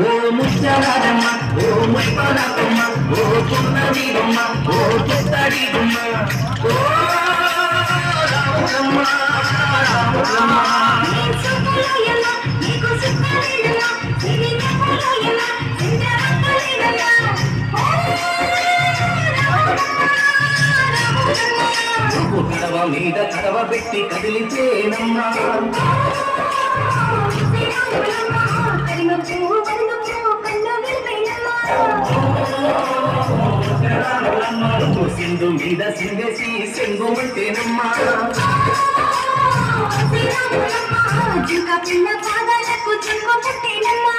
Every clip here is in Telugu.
ఓ ముత్యాలమ్మ ఓ ముప్పలమ్మ ఓ పున్నమిరమ్మ ఓ పుత్తడిగుమ్మ ఓ రాములమ్మ మీద కడవ పెట్టి కదిలితేనమ్మా. సింధు మీద సింగేసి సెంగుమంటేనమ్మా పిల్ల పాదాలకు పుట్టినమ్మా.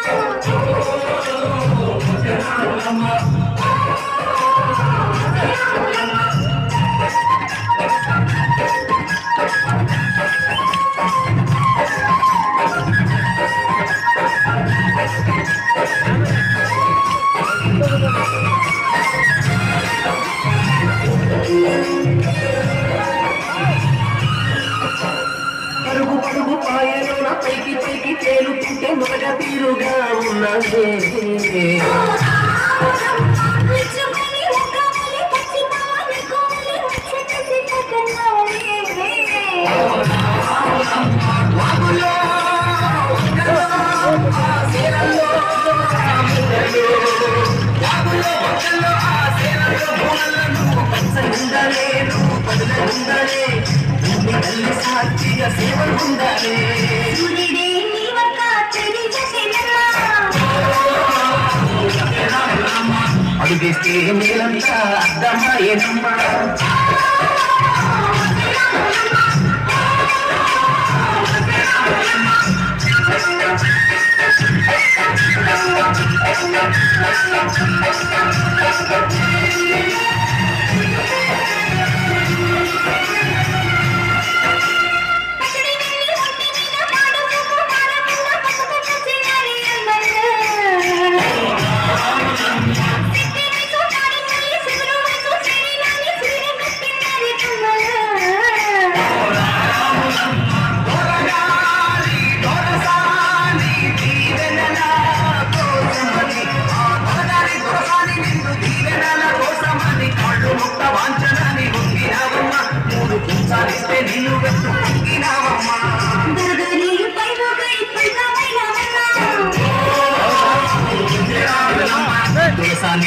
భూములలో నువ్వు పచ్చగుండాలే, నువ్వు పదులగుండాలే. భూమి తల్లి సాక్షిగా సేవలు ఉండాలే అడిగితే నీవక చెడి చేసినమ్మా అడుగేస్తే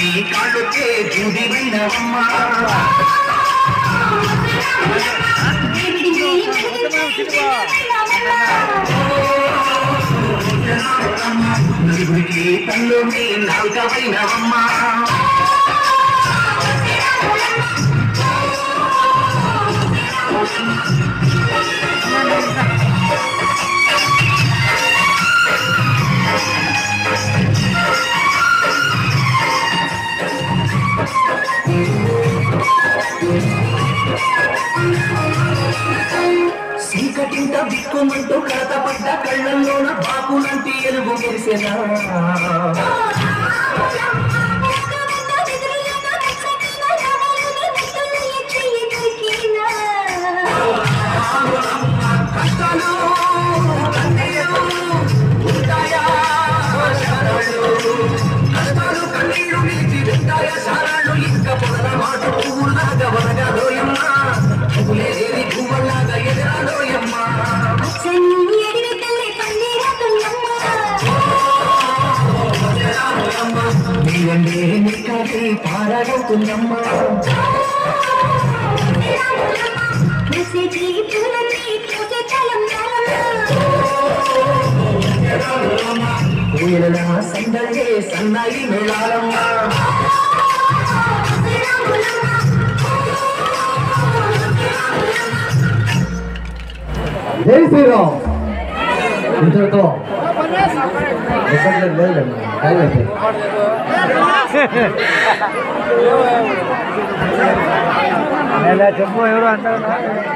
నీ కాళ్ళు జూదివైనవమ్మా. దేవుడిని బిక్కుమంటూ కడతపడ్డ కళ్ళల్లోన బాపులంటి ఎలుగు మెరిసెనా? 행복하길 바라겠군 정말. 메시지 부르지 내세요 인터넷 చెప్పు ఎవరు అంటారు?